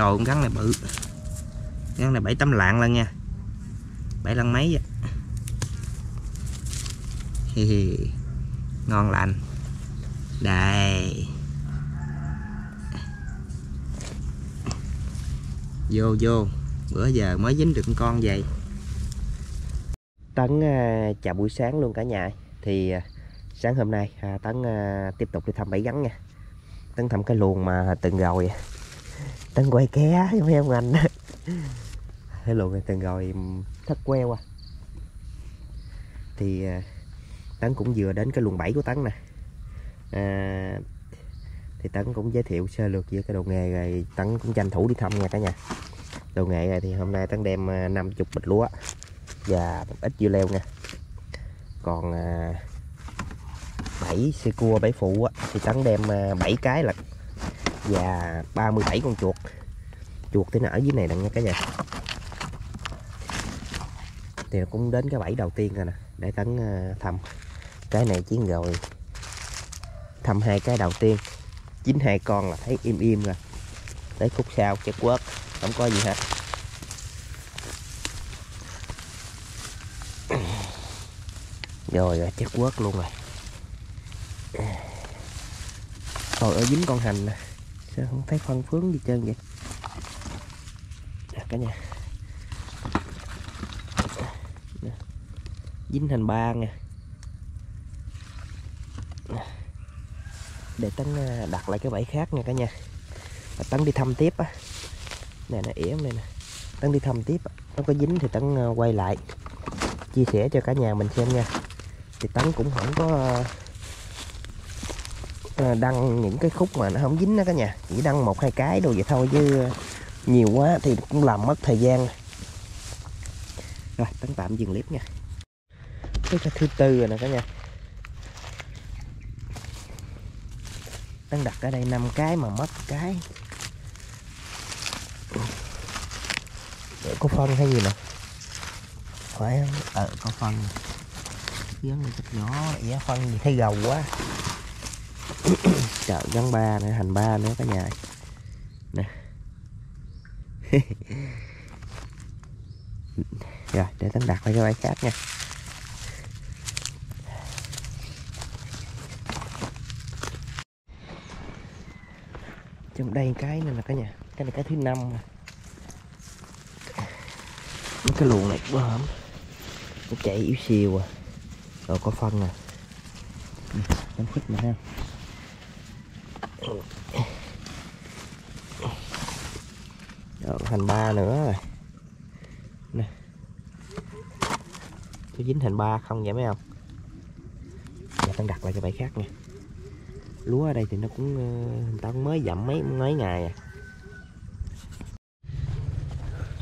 rồi con rắn này bự. Rắn này bảy tấm lạng lần nha. Bảy lần mấy vậy? Hi hi. Ngon lành. Đây. Vô vô. Bữa giờ mới dính được con vậy. Tấn à, chào buổi sáng luôn cả nhà. Thì à, sáng hôm nay à, tấn à, tiếp tục đi thăm bẫy gắn nha. Tấn thăm cái luồng mà từng rồi tấn quay ké với mấy ông anh cái luồng này từng rồi thất queo à thì tấn cũng vừa đến cái luồng bảy của tấn nè. À, thì tấn cũng giới thiệu sơ lược về cái đồ nghề rồi tấn cũng tranh thủ đi thăm nha cả nhà. Đồ nghệ này thì hôm nay tấn đem à, 50 bịch lúa và một ít dưa leo nha. Còn à, 7 xe cua 7 phụ á, thì tấn đem à, 7 cái là và 37 con chuột. Chuột thì nó ở dưới này nè nha cả nhà. Thì cũng đến cái bẫy đầu tiên rồi nè, để tấn ờ, thăm. Cái này chiến rồi. Thăm hai cái đầu tiên. Chín hai con là thấy im im rồi. Tới khúc sau chết quớt không có gì hết. Rồi rồi chết quớt luôn rồi. Rồi ở dính con hành nè sao không thấy phân phướng gì trơn vậy? Đặt cả nhà. Dính thành ba nha để tấn à, đặt lại cái bẫy khác nha cả nhà. Tấn đi thăm tiếp á. Nè nó ỉa này nè. Tấn đi thăm tiếp nó có dính thì tấn à, quay lại. Chia sẻ cho cả nhà mình xem nha. Thì tấn cũng không có à, Ờ, đăng những cái khúc mà nó không dính đó cả nhà. Chỉ đăng một, hai cái đồ vậy thôi chứ nhiều quá thì cũng làm mất thời gian. Rồi tấn tạm dừng clip nha. Cái thứ tư rồi nè cả nhà. Đang đặt ở đây năm cái mà mất cái. Để có phân hay gì nè? Phải không? Ờ có phân. Dán cái nhỏ giá phân gì thấy gầu quá. trời, gắn ba nữa hành ba nữa cả nhà. Nè. Rồi, để tấn đặt lại cái bãi khác nha. Trong đây cái này là cả nhà, cái này cái thứ năm mấy cái luồng này bơm, nó chạy yếu xìu à. Rồi có phân nè. Ừ, em khích mà ha rồi thành ba nữa rồi. Nè. Có dính thành ba không vậy mấy không giờ tao đặt lại cái bãi khác nha. Lúa ở đây thì nó cũng ờ, tao cũng mới dặm mấy mấy ngày à.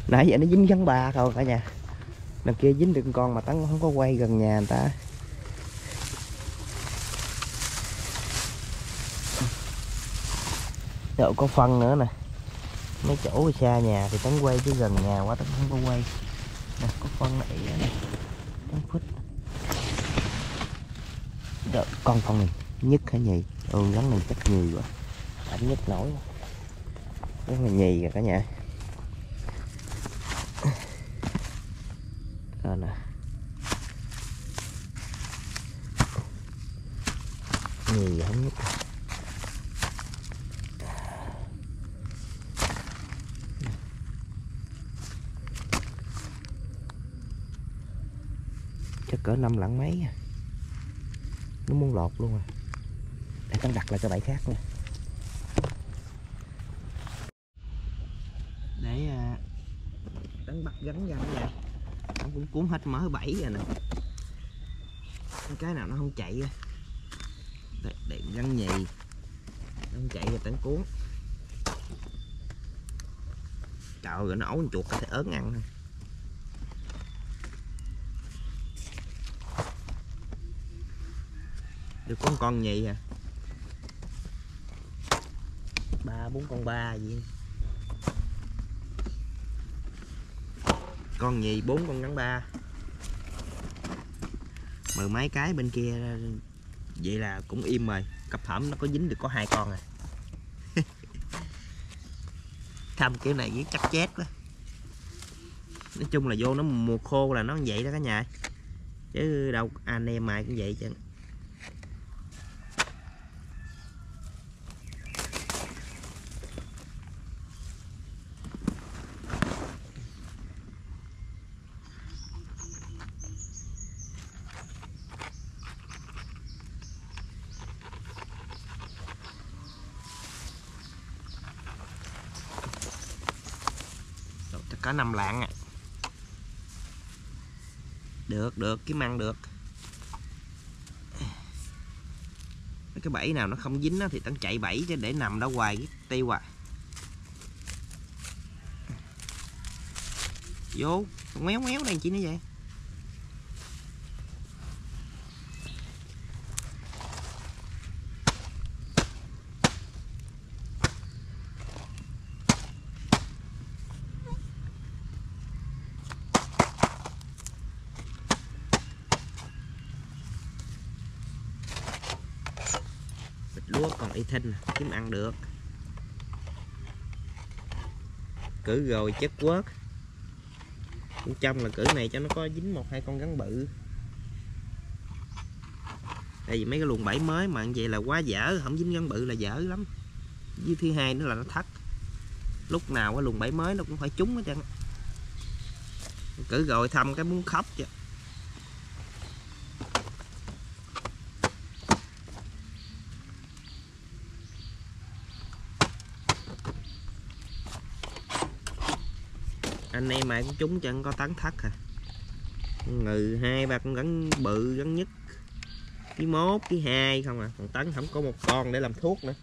Nãy giờ nó dính gắn ba thôi cả nhà. Đằng kia dính được con mà tấn không có quay gần nhà người ta. Đậu có phân nữa nè. Mấy chỗ xa nhà thì tấn quay chứ gần nhà quá tấn không có quay. Nè có phân này nè tấn phích Đợi, con phân này nhất hả nhì? Ừ gắn này chắc nhì quá. Ảnh nhất nổi. Rất là nhì rồi cả nhà. Rồi nè. Nhì không nhất chắc cỡ năm lạng mấy à. nó muốn lột luôn rồi. Để tăng đặt lại cái bẫy khác nha. Để à, uh, tấn bắt gắn ra như vậy nó cũng cuốn hết mớ bẫy rồi nè. Cái nào nó không chạy để, để gắn nhì. Nó không chạy rồi tấn cuốn. Trời ơi nó ấu chuột có thể ớn ăn thôi được con con nhì à ba bốn con ba gì? Con nhì bốn con ngắn ba. Mười mấy cái bên kia vậy là cũng im rồi. Cặp hẩm nó có dính được có hai con à. Thăm kiểu này với chắc chết quá. Nói chung là vô nó mùa khô là nó vậy đó cả nhà. Chứ đâu anh em ai cũng vậy chứ có 5 lạng à. Được được kiếm ăn được. Mấy cái bẫy nào nó không dính á, thì tấn chạy bẫy chứ để nằm đó hoài cái tiêu à. Vô méo méo đây chỉ nó vậy vịt lúa còn y thinh kiếm ăn được. Cử rồi chất quớt bên trong là cử này cho nó có dính một hai con rắn bự. Tại vì mấy cái luồng bẫy mới mà vậy là quá dở, không dính rắn bự là dở lắm. Với thứ hai nữa là nó thắt. Lúc nào cái luồng bẫy mới nó cũng phải trúng hết trơn. Cử rồi thăm cái muốn khóc chứ. Anh em mày cũng trúng chân có tán thắt à. Ngừ hai ba con gắn bự, gắn nhất. Ký mốt ký hai không à. Còn tấn không có một con để làm thuốc nữa.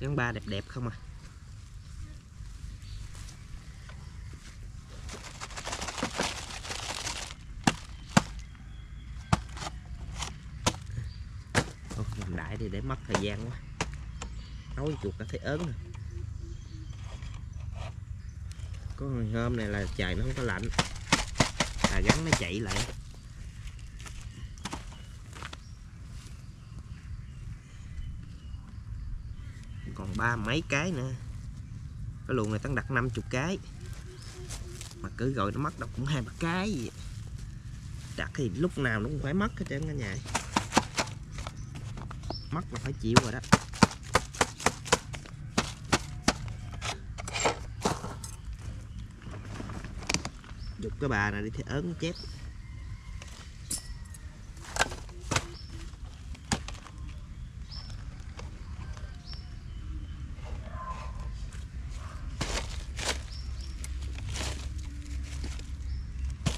Gắn ba đẹp đẹp không à? Không đại thì để mất thời gian quá. Nấu chuột đã thấy ớn rồi. Có hôm này là trời nó không có lạnh. Là gắn nó chạy lại. Còn ba mấy cái nữa. Cái luồng này tấn đặt 50 cái. Mà cứ gọi nó mất đâu cũng hai ba cái gì đặt thì lúc nào nó cũng phải mất hết trơn cả nhà mất là phải chịu rồi đó. Dục cái bà này đi thấy ớn chép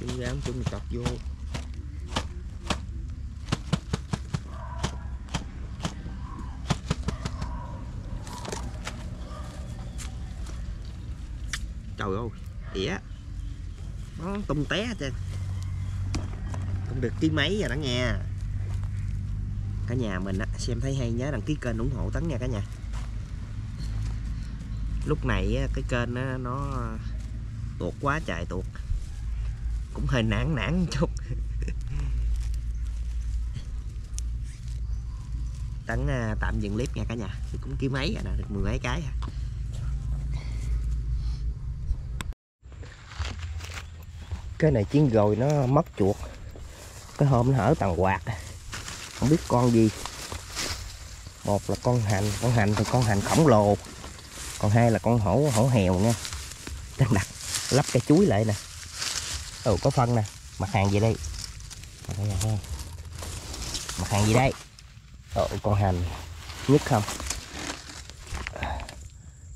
chung dám chung cọc vô trời ơi ỉa. Nó tung té hết trơn. Không được ký mấy rồi đó nha. Cả nhà mình á, xem thấy hay nhớ đăng ký kênh ủng hộ tấn nha cả nhà. Lúc này á, cái kênh á, nó tuột quá trời tuột. Cũng hơi nản nản chút. Tấn à, tạm dừng clip nha cả nhà. Thì cũng ký mấy rồi nè được mười mấy cái à. Cái này chiến rồi nó mất chuột. Cái hôm nó hở tầng quạt. Không biết con gì. Một là con hành con hành thì con hành khổng lồ. Còn hai là con hổ hổ hèo nha. Đang đặt lắp cây chuối lại nè. Ừ có phân nè. Mặt hàng gì đây? Mặt hàng, mặt hàng gì đây? Ừ con hành. Nhất không?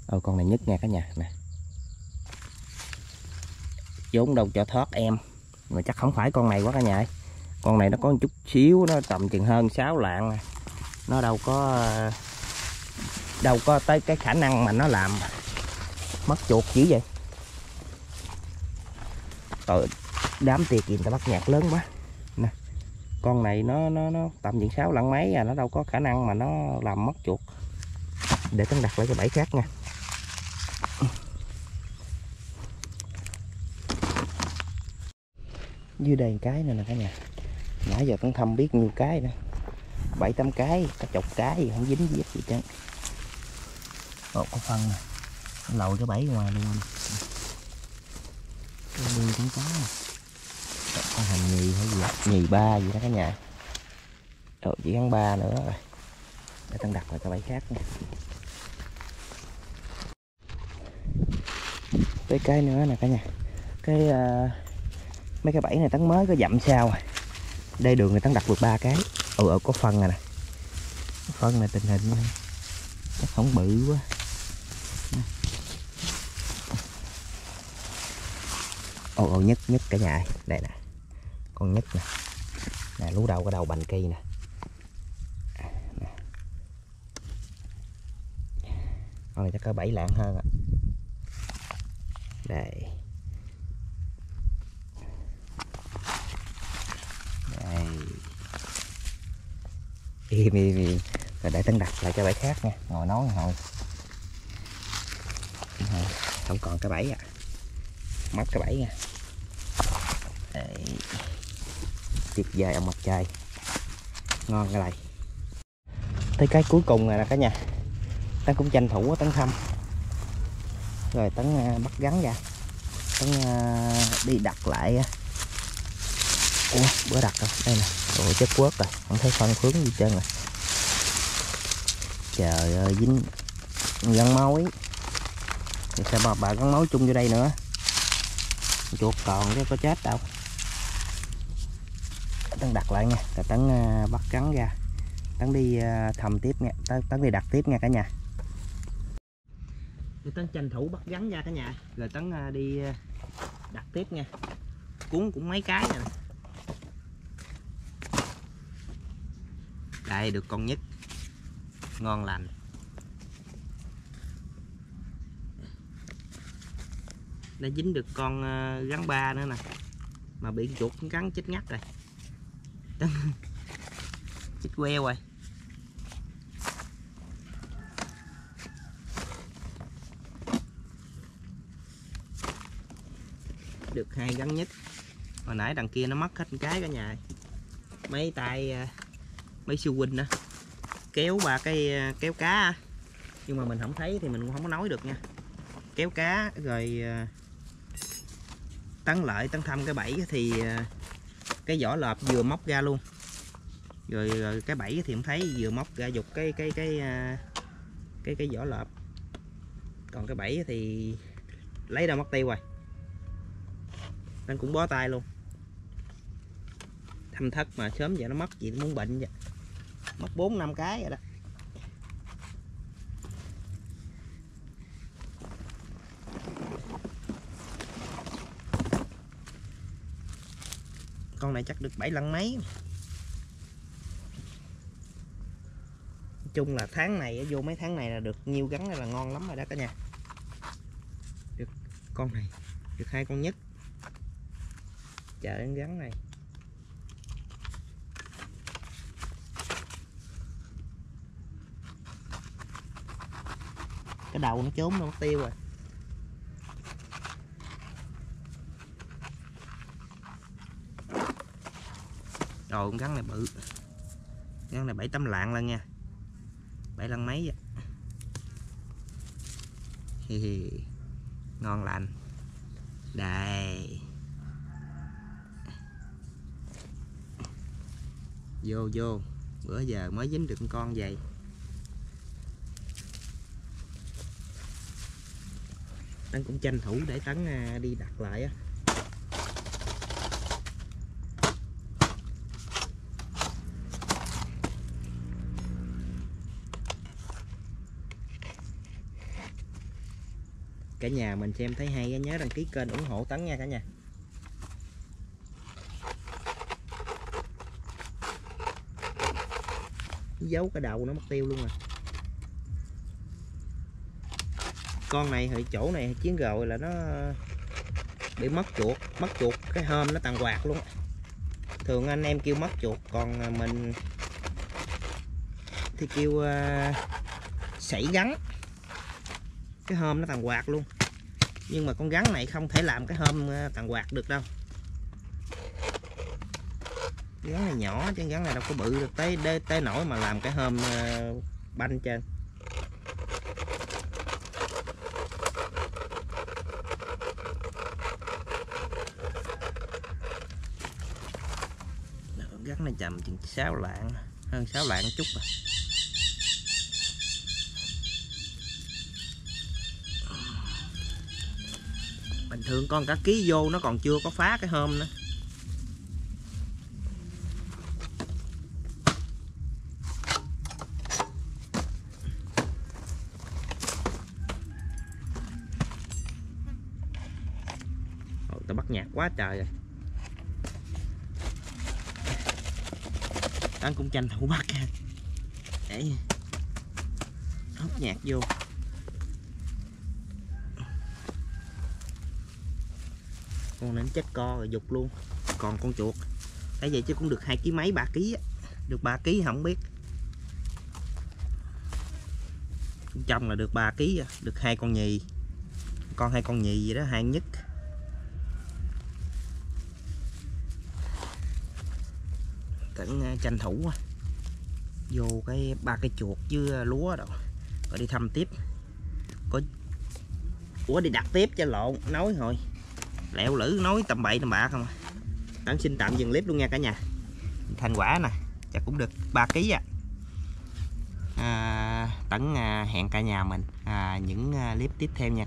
Ừ con này nhất nha cả nhà. Nè vốn đâu cho thoát em. Mà chắc không phải con này quá cả nhà ấy. con này nó có một chút xíu, nó tầm chừng hơn 6 lạng à. nó đâu có đâu có tới cái khả năng mà nó làm mất chuột dữ vậy. Tội, đám tiệc gì người ta bắt nhạc lớn quá. Nè, con này nó nó nó tầm chừng 6 lạng mấy à nó đâu có khả năng mà nó làm mất chuột. Để tao đặt lại cái bẫy khác nha. Dưới đây cái nữa nè cả nhà. Nãy giờ tấn thăm biết nhiêu cái nữa bảy tám cái cả chục cái gì không dính gì gì chứ một có phân nè. Lầu cái bẫy ngoài luôn. Cái đuôi trắng trắng con hành nhì hay gì nhì ba gì đó cả nhà. Rồi chỉ ăn ba nữa rồi. Để tấn đặt lại cái bẫy khác nha. Tới cái nữa nè cả nhà. Cái uh, mấy cái bẫy này tấn mới có dặm sao à? Đây đường này tấn đặt được ba cái. Ừ, ừ có phân rồi nè. Phân này tình hình chắc không bự quá. Ờ, ờ, ồ ồ nhất nhất cả nhà đây nè. Con nhất nè. Nè lú đầu cái đầu bành cây nè. Con này chắc có bảy lạng hơn ạ. À. đây. Im im rồi để tấn đặt lại cái bẫy khác nha. Ngồi nói ngồi. Không còn cái bẫy à. Mất cái bẫy nha. Tuyệt vời ông mặt trời. Ngon cái này. Tới cái cuối cùng rồi là cả nhà. Tấn cũng tranh thủ tấn thăm. Rồi tấn à, bắt gắn ra. Tấn à, đi đặt lại. Ủa, bữa đặt rồi đây nè. Rồi chất quớt rồi. Không thấy phân phướng gì trơn rồi. Trời ơi dính gắn mối thì sao mà bà gắn mối chung vô đây nữa? Chuột còn chứ có chết đâu. Tấn đặt lại nha. Rồi tấn à, bắt gắn ra. Tấn đi à, thầm thăm tiếp nha. Tấn, tấn đi đặt tiếp nha cả nhà. Tấn tranh thủ bắt gắn ra cả nhà. Rồi tấn à, đi đặt tiếp nha. Cuốn cũng mấy cái nè. Đây, được con nhất. Ngon lành. Đã dính được con ờ, gắn ba nữa nè. Mà bị chuột cắn chết ngắt rồi. Chết queo rồi. Được hai gắn nhất. Hồi nãy đằng kia nó mất hết cái cả nhà mấy tay ờ, mấy siêu huynh đó kéo ba cái à, kéo cá nhưng mà mình không thấy thì mình cũng không có nói được nha. Kéo cá rồi à, tấn lợi tấn thăm cái bẫy thì à, cái vỏ lợp vừa móc ra luôn. Rồi, rồi cái bẫy thì không thấy vừa móc ra dục cái cái cái cái cái cái vỏ lợp. Còn cái bẫy thì lấy ra mất tiêu rồi. Nên cũng bó tay luôn. Thâm thất mà sớm vậy nó mất gì nó muốn bệnh vậy mất bốn năm cái rồi đó. Con này chắc được bảy lần mấy. Nói chung là tháng này vô mấy tháng này là được nhiêu gắn là ngon lắm rồi đó cả nhà. Được con này, được hai con nhất. Chờ đến gắn này. Cái đầu nó trốn, nó mất tiêu rồi. Rồi con gắn này bự. Gắn này bảy tấm lạng lần nha. Bảy lần mấy vậy? Hi hi. ngon lành. Đây. Vô vô. Bữa giờ mới dính được con vậy. Tấn cũng tranh thủ để tấn à, đi đặt lại á. Cả nhà mình xem thấy hay nhớ đăng ký kênh ủng hộ tấn nha cả nhà. Giấu cái đầu nó mất tiêu luôn rồi con này thì chỗ này chiến rồi là nó bị mất chuột mất chuột cái hôm nó tàn quạt luôn thường anh em kêu mất chuột còn à, mình thì kêu uh, sảy gắn. Cái hôm nó tàn quạt luôn. Nhưng mà con gắn này không thể làm cái hôm à, tàn quạt được đâu. Gắn này nhỏ chứ gắn này đâu có bự được tới tới, nổi mà làm cái hôm banh trên. Rắn này chầm chừng 6 lạng hơn 6 lạng chút à. Bình thường con cá ký vô nó còn chưa có phá cái hôm nữa. Ôi, tao bắt nhạc quá trời rồi. Anh cũng tranh thủ bắt ra để hút nhạc vô. Con này chết co rồi, dục luôn. Còn con chuột. Thấy vậy chứ cũng được hai ký mấy, ba ký á. Được ba ký không biết. Trong là được 3 ký à. được hai con nhì. Con hai con nhì vậy đó, hai nhất. Tận ờ, tranh thủ vô cái ba cái chuột với lúa đâu rồi đi thăm tiếp. Có ủa đi đặt tiếp cho lộn nói thôi. Lẹo lử nói tầm bậy tầm bạ không à. anh xin tạm dừng clip luôn nha cả nhà. Thành quả nè chắc cũng được 3 kg à. à tấn à, hẹn cả nhà mình à, những à, clip tiếp theo nha